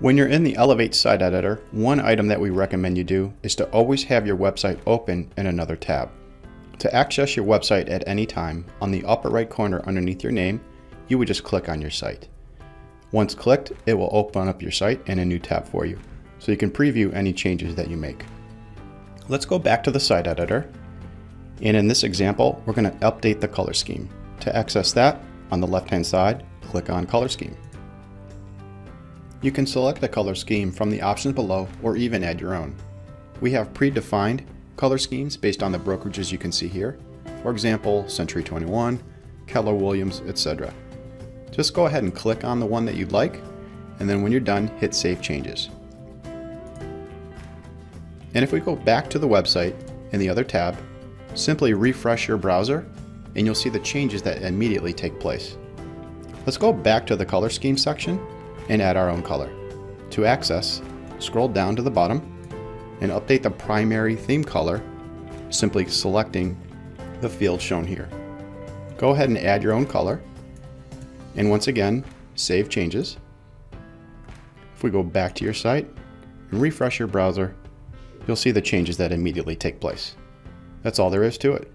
When you're in the Elevate site editor, one item that we recommend you do is to always have your website open in another tab. To access your website at any time, on the upper right corner underneath your name, you would just click on your site. Once clicked, it will open up your site in a new tab for you, so you can preview any changes that you make. Let's go back to the site editor, and in this example, we're going to update the color scheme. To access that, on the left-hand side, click on Color Scheme. You can select a color scheme from the options below or even add your own. We have predefined color schemes based on the brokerages you can see here. For example, Century 21, Keller Williams, etc. Just go ahead and click on the one that you'd like, and then when you're done, hit Save Changes. And if we go back to the website in the other tab, simply refresh your browser and you'll see the changes that immediately take place. Let's go back to the color scheme section and add our own color. To access, scroll down to the bottom and update the primary theme color, simply selecting the field shown here. Go ahead and add your own color, and once again, save changes. If we go back to your site and refresh your browser, you'll see the changes that immediately take place. That's all there is to it.